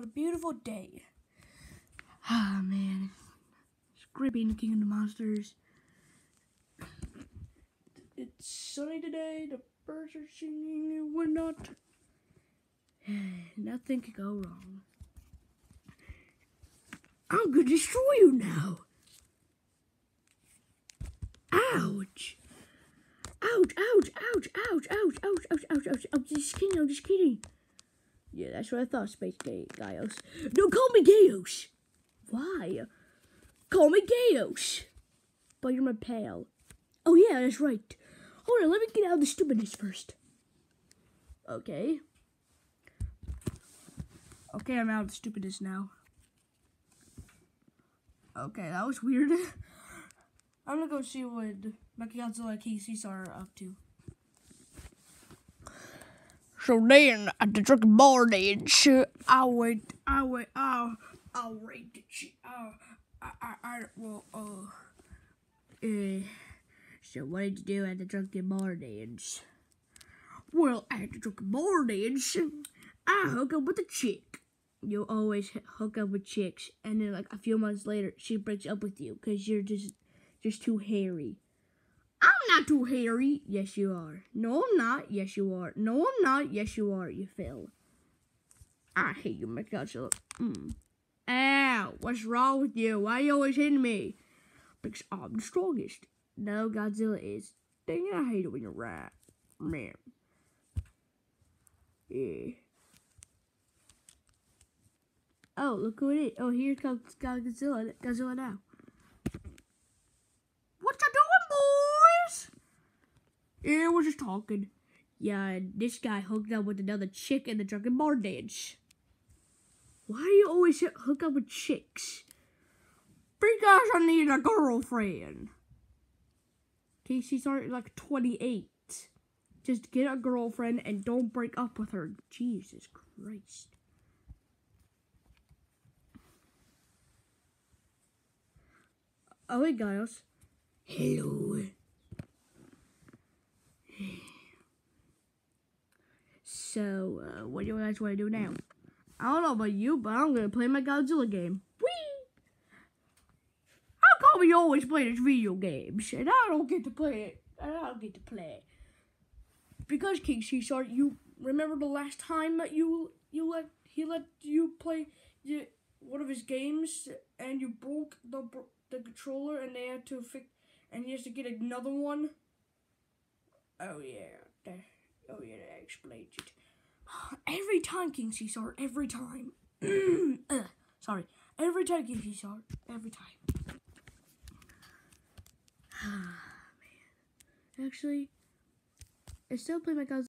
on a beautiful day. Ah, man. Scraping King of the Monsters. It's sunny today. The birds are singing and whatnot. Nothing could go wrong. I'm gonna destroy you now. Ouch. Ouch, ouch, ouch, ouch, ouch, ouch, ouch, ouch, ouch. I'm just kidding, I'm just kidding. Yeah, that's what I thought, Space Gay Gaios. No, call me Gaios. Why? Call me Gaios. But you're my pal. Oh yeah, that's right. Hold on, let me get out of the stupidness first. Okay. Okay, I'm out of the stupidness now. Okay, that was weird. I'm gonna go see what Mechagodzilla and King Caesar are up to. So then, at the drunken mornings, I went, I went, oh, I'll rate the oh, I, I, I, well, uh, uh, so what did you do at the drunken mornings? Well, at the drunken mornings, I hook up with a chick. You always hook up with chicks, and then like a few months later, she breaks up with you because you're just, just too hairy. Not too hairy. Yes, you are. No, I'm not. Yes, you are. No, I'm not. Yes, you are. You fail. I hate you, Mechagodzilla. Mm. Ow, what's wrong with you? Why are you always hitting me? Because I'm the strongest. No, Godzilla is. Dang it, I hate it when you're right. Man. Yeah. Oh, look who it is. Oh, here comes Godzilla. Godzilla now. What you doing, boys? Yeah, we're just talking. Yeah, this guy hooked up with another chick in the drunken bar dance. Why do you always hook up with chicks? Because I need a girlfriend. Casey's already like 28. Just get a girlfriend and don't break up with her. Jesus Christ. Oh, hey, guys. Hello. So, uh, what do you guys want to do now? I don't know about you, but I'm gonna play my Godzilla game. Whee! How come you always play these video games and I don't get to play it? And I don't get to play. it. Because King Caesar, you remember the last time that you you let he let you play y- one of his games and you broke the the controller and they had to fix and he has to get another one. Oh yeah, oh yeah, that explains it. Every time, King Caesar, every time. Ugh, sorry, every time, King Caesar, every time. Ah, Man. Actually, I still play my Godzilla.